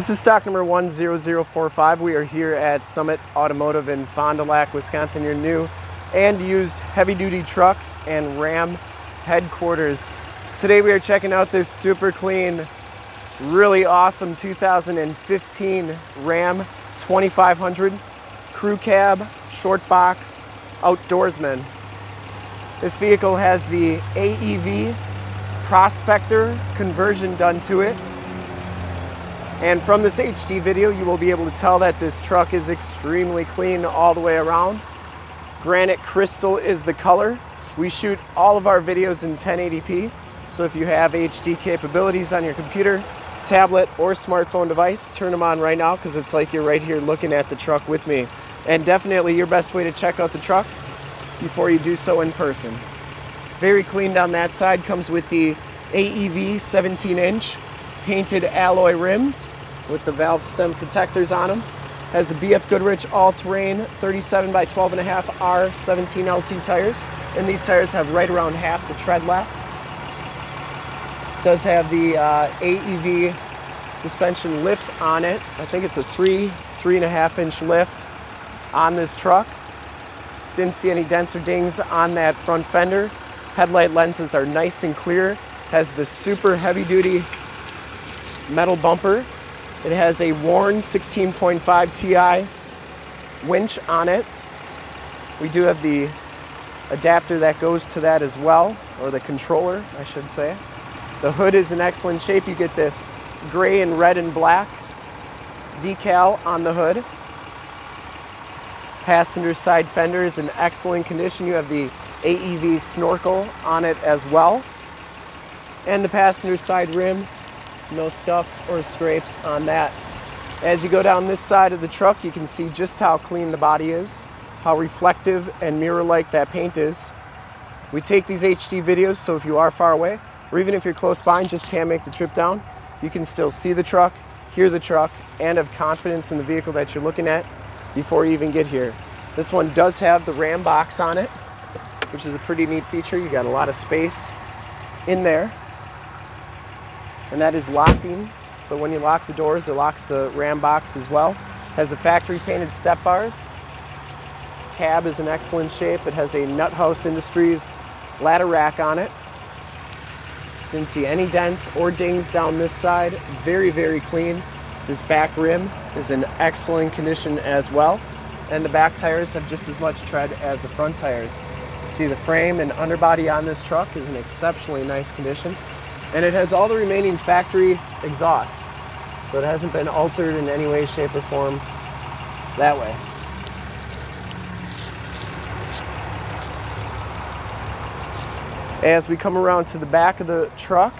This is stock number 10045. We are here at Summit Automotive in Fond du Lac, Wisconsin, your new and used heavy duty truck and Ram headquarters. Today we are checking out this super clean, really awesome 2015 Ram 2500 crew cab, short box, outdoorsman. This vehicle has the AEV Prospector conversion done to it and from this HD video, you will be able to tell that this truck is extremely clean all the way around. Granite crystal is the color. We shoot all of our videos in 1080p. So if you have HD capabilities on your computer, tablet, or smartphone device, turn them on right now because it's like you're right here looking at the truck with me. And definitely your best way to check out the truck before you do so in person. Very clean down that side, comes with the AEV 17 inch painted alloy rims with the valve stem protectors on them. Has the BF Goodrich all-terrain 37 by 12 and a half R17 LT tires. And these tires have right around half the tread left. This does have the uh, AEV suspension lift on it. I think it's a three, three and a half inch lift on this truck. Didn't see any dents or dings on that front fender. Headlight lenses are nice and clear. Has the super heavy duty metal bumper. It has a Warn 16.5 Ti winch on it. We do have the adapter that goes to that as well, or the controller, I should say. The hood is in excellent shape. You get this gray and red and black decal on the hood. Passenger side fender is in excellent condition. You have the AEV snorkel on it as well. And the passenger side rim no scuffs or scrapes on that. As you go down this side of the truck, you can see just how clean the body is, how reflective and mirror-like that paint is. We take these HD videos, so if you are far away, or even if you're close by and just can't make the trip down, you can still see the truck, hear the truck, and have confidence in the vehicle that you're looking at before you even get here. This one does have the Ram box on it, which is a pretty neat feature. You got a lot of space in there and that is locking. So when you lock the doors, it locks the Ram box as well. Has the factory painted step bars. Cab is in excellent shape. It has a Nuthouse Industries ladder rack on it. Didn't see any dents or dings down this side. Very, very clean. This back rim is in excellent condition as well. And the back tires have just as much tread as the front tires. See the frame and underbody on this truck is in exceptionally nice condition and it has all the remaining factory exhaust. So it hasn't been altered in any way, shape, or form that way. As we come around to the back of the truck,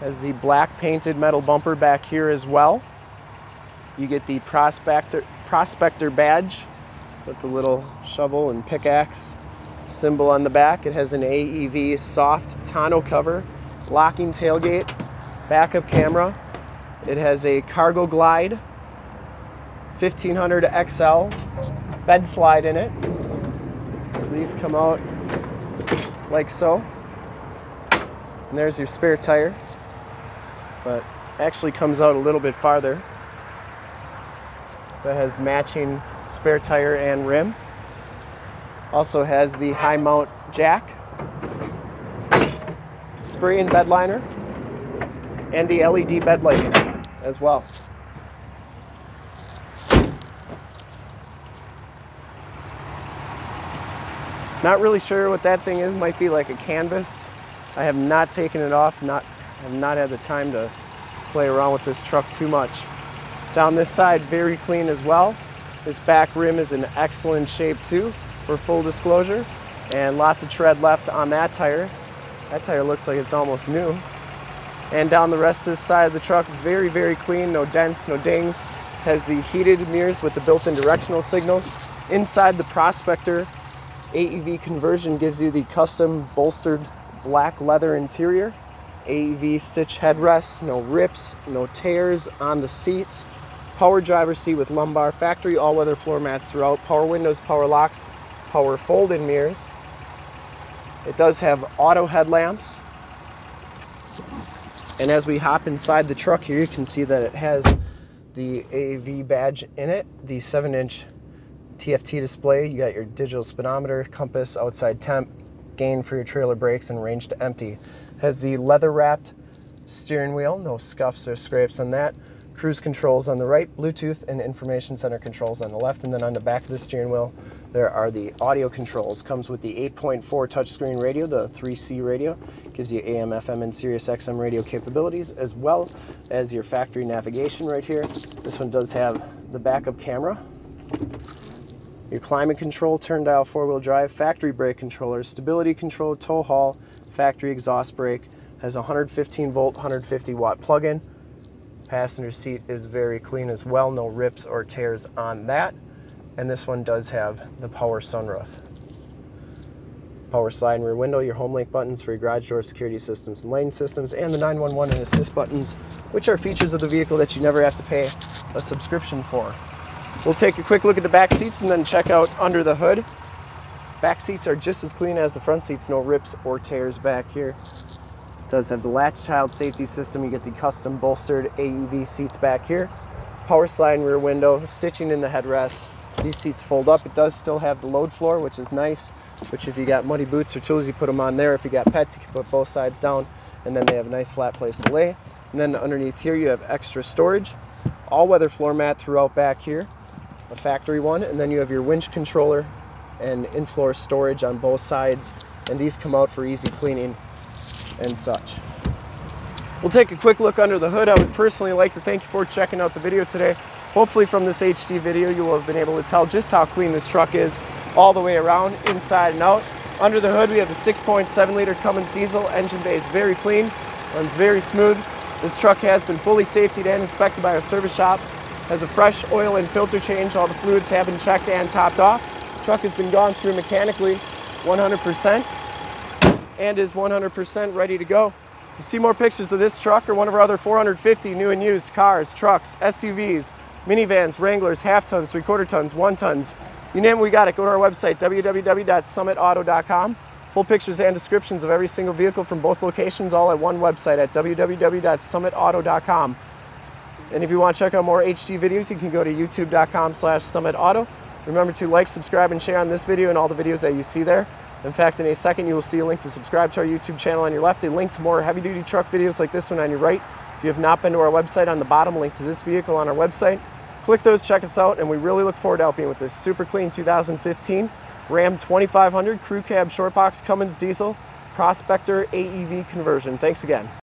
has the black painted metal bumper back here as well. You get the prospector, prospector badge with the little shovel and pickaxe symbol on the back. It has an AEV soft tonneau cover, locking tailgate, backup camera. It has a cargo glide, 1500 XL bed slide in it. So these come out like so. And there's your spare tire, but actually comes out a little bit farther. That has matching spare tire and rim. Also has the high mount jack, spray and bed liner, and the LED bed lighting as well. Not really sure what that thing is. Might be like a canvas. I have not taken it off. Not have not had the time to play around with this truck too much. Down this side, very clean as well. This back rim is in excellent shape too for full disclosure. And lots of tread left on that tire. That tire looks like it's almost new. And down the rest of this side of the truck, very, very clean, no dents, no dings. Has the heated mirrors with the built-in directional signals. Inside the Prospector AEV conversion gives you the custom bolstered black leather interior. AEV stitch headrests, no rips, no tears on the seats. Power driver seat with lumbar, factory all-weather floor mats throughout, power windows, power locks, power fold-in mirrors. It does have auto headlamps And as we hop inside the truck here, you can see that it has the AEV badge in it, the 7 inch TFT display. You got your digital speedometer, compass, outside temp, gain for your trailer brakes, and range to empty. Has the leather wrapped steering wheel, no scuffs or scrapes on that. Cruise controls on the right, Bluetooth and information center controls on the left, and then on the back of the steering wheel, there are the audio controls. Comes with the 8.4 touchscreen radio, the 3C radio, gives you AM, FM, and Sirius XM radio capabilities, as well as your factory navigation right here. This one does have the backup camera, your climate control, turn dial four-wheel drive, factory brake controller, stability control, tow haul, factory exhaust brake, has a 115 volt, 150 watt plug-in. Passenger seat is very clean as well, no rips or tears on that. And this one does have the power sunroof. Power slide and rear window, your home link buttons for your garage door security systems and lane systems, and the 911 and assist buttons, which are features of the vehicle that you never have to pay a subscription for. We'll take a quick look at the back seats and then check out under the hood. Back seats are just as clean as the front seats, no rips or tears back here does have the latch child safety system. You get the custom bolstered AEV seats back here. Power slide rear window, stitching in the headrests. These seats fold up. It does still have the load floor, which is nice, which if you got muddy boots or tools, you put them on there. If you got pets, you can put both sides down, and then they have a nice flat place to lay. And then underneath here, you have extra storage. All-weather floor mat throughout back here, a factory one, and then you have your winch controller and in-floor storage on both sides, and these come out for easy cleaning and such. We'll take a quick look under the hood. I would personally like to thank you for checking out the video today. Hopefully from this HD video, you will have been able to tell just how clean this truck is all the way around, inside and out. Under the hood, we have the 6.7 liter Cummins diesel. Engine bay is very clean, runs very smooth. This truck has been fully safetied and inspected by our service shop. Has a fresh oil and filter change. All the fluids have been checked and topped off. Truck has been gone through mechanically 100% and is 100% ready to go. To see more pictures of this truck or one of our other 450 new and used cars, trucks, SUVs, minivans, Wranglers, half tons, three quarter tons, one tons, you name it, we got it. Go to our website, www.summitauto.com. Full pictures and descriptions of every single vehicle from both locations, all at one website at www.summitauto.com. And if you want to check out more HD videos, you can go to youtube.com slash summitauto. Remember to like, subscribe, and share on this video and all the videos that you see there. In fact, in a second, you will see a link to subscribe to our YouTube channel on your left, a link to more heavy-duty truck videos like this one on your right. If you have not been to our website on the bottom, link to this vehicle on our website. Click those, check us out, and we really look forward to helping with this super clean 2015 Ram 2500 Crew Cab Short Box Cummins Diesel Prospector AEV conversion. Thanks again.